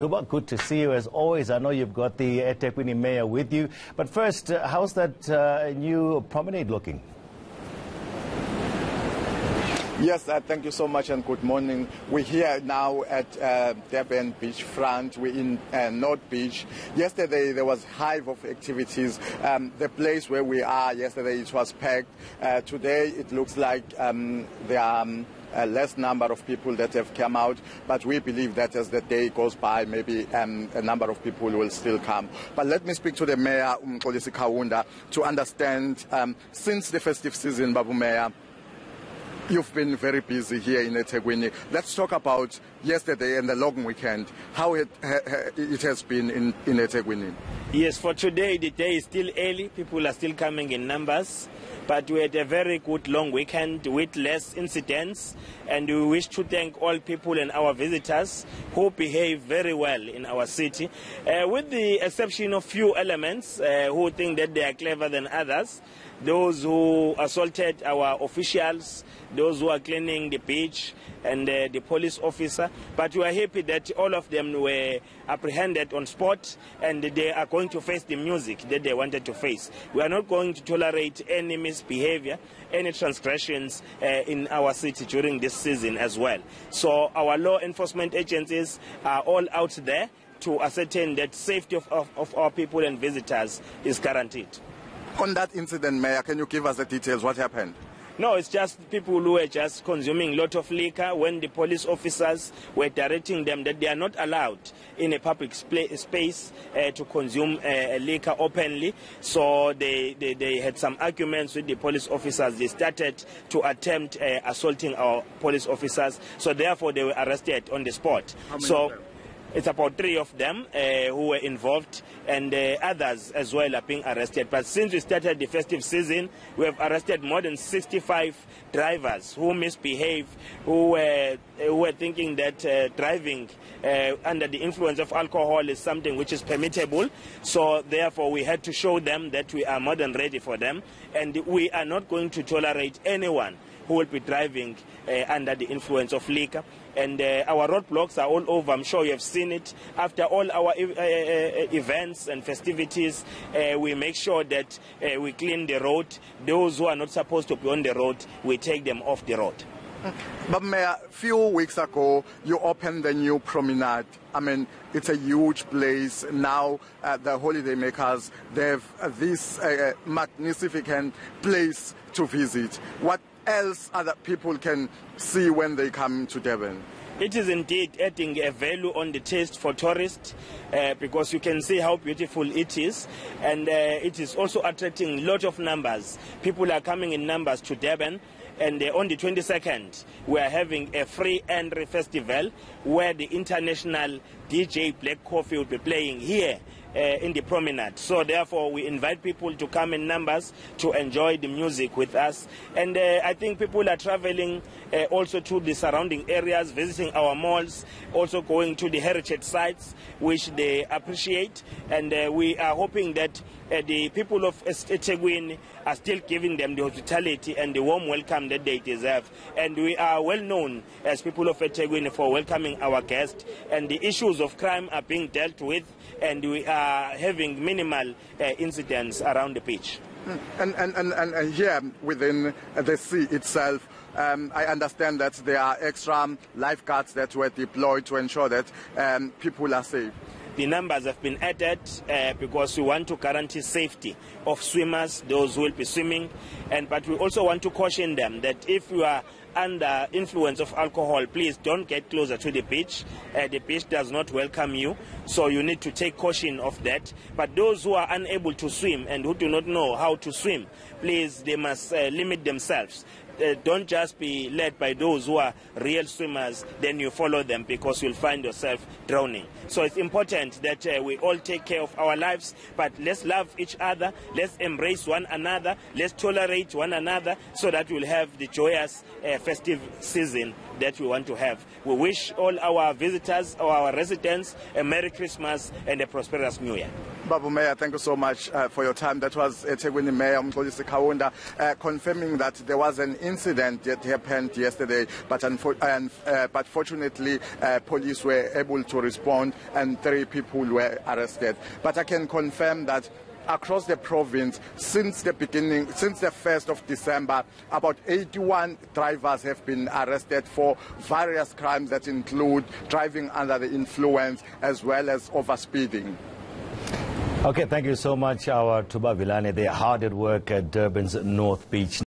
Good to see you as always. I know you've got the eThekwini mayor with you. But first, uh, how's that uh, new promenade looking? Yes, uh, thank you so much and good morning. We're here now at uh, Beach Front. We're in uh, North Beach. Yesterday there was hive of activities. Um, the place where we are yesterday it was packed. Uh, today it looks like um, there are um, a less number of people that have come out, but we believe that as the day goes by, maybe um, a number of people will still come. But let me speak to the mayor, Mxolisi Kaunda, to understand um, since the festive season, Babu Mayor. You've been very busy here in eThekwini. Let's talk about yesterday and the long weekend, how it, it has been in, in. Yes, for today, the day is still early. People are still coming in numbers. But we had a very good long weekend with less incidents. And we wish to thank all people and our visitors who behave very well in our city. Uh, with the exception of few elements uh, who think that they are clever than others those who assaulted our officials, those who are cleaning the beach, and uh, the police officer. But we are happy that all of them were apprehended on spot and they are going to face the music that they wanted to face. We are not going to tolerate any misbehavior, any transgressions uh, in our city during this season as well. So our law enforcement agencies are all out there to ascertain that safety of, of, of our people and visitors is guaranteed. On that incident, Mayor, can you give us the details? What happened? No, it's just people who were just consuming a lot of liquor when the police officers were directing them that they are not allowed in a public space uh, to consume uh, liquor openly. So they, they, they, had some arguments with the police officers. They started to attempt uh, assaulting our police officers. So therefore they were arrested on the spot. so. It's about three of them uh, who were involved, and uh, others as well are being arrested. But since we started the festive season, we have arrested more than 65 drivers who misbehave, who, uh, who were thinking that driving under the influence of alcohol is something which is permissible. So therefore, we had to show them that we are more than ready for them, and we are not going to tolerate anyone who will be driving uh, under the influence of liquor. And uh, our roadblocks are all over. I'm sure you have seen it. After all our uh, events and festivities, we make sure that we clean the road. Those who are not supposed to be on the road, we take them off the road. But Mayor, a few weeks ago, you opened the new promenade. I mean, it's a huge place. Now, uh, the holidaymakers, they have this uh, magnificent place to visit. What else other people can see when they come to Durban? It is indeed adding a value on the taste for tourists uh, because you can see how beautiful it is and uh, it is also attracting a lot of numbers. People are coming in numbers to Durban and uh, on the 22nd we are having a free entry festival where the international DJ Black Coffee will be playing here uh, in the promenade. So therefore, we invite people to come in numbers to enjoy the music with us. And uh, I think people are traveling uh, also to the surrounding areas, visiting our malls, also going to the heritage sites, which they appreciate. And uh, we are hoping that uh, the people of eThekwini are still giving them the hospitality and the warm welcome that they deserve. And we are well known as people of eThekwini for welcoming our guests. And the issues of crime are being dealt with, and we are having minimal uh, incidents around the beach. And, and, and, and here within the sea itself, um, I understand that there are extra lifeguards that were deployed to ensure that um, people are safe. The numbers have been added uh, because we want to guarantee safety of swimmers, those who will be swimming, and but we also want to caution them that if you are under influence of alcohol, please don't get closer to the beach. Uh, the beach does not welcome you, so you need to take caution of that. But those who are unable to swim and who do not know how to swim, please, they must uh, limit themselves uh, don't just be led by those who are real swimmers, then you follow them because you'll find yourself drowning. So it's important that uh, we all take care of our lives, but let's love each other, let's embrace one another, let's tolerate one another so that we'll have the joyous uh, festive season that we want to have. We wish all our visitors or our residents a Merry Christmas and a prosperous New Year. Babu Mayor, thank you so much uh, for your time. That was eThekwini Mayor Mxolisi Kaunda uh, confirming that there was an incident that happened yesterday, but, and, uh, but fortunately uh, police were able to respond and three people were arrested. But I can confirm that across the province since the beginning, since the 1st of December, about 81 drivers have been arrested for various crimes that include driving under the influence as well as overspeeding. Okay, thank you so much, our Thuba Vilane. They are hard at work at Durban's North Beach.